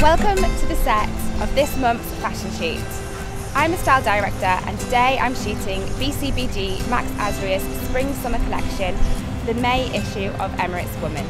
Welcome to the set of this month's fashion shoot. I'm a style director and today I'm shooting BCBG Max Azria's Spring Summer Collection, the May issue of Emirates Woman.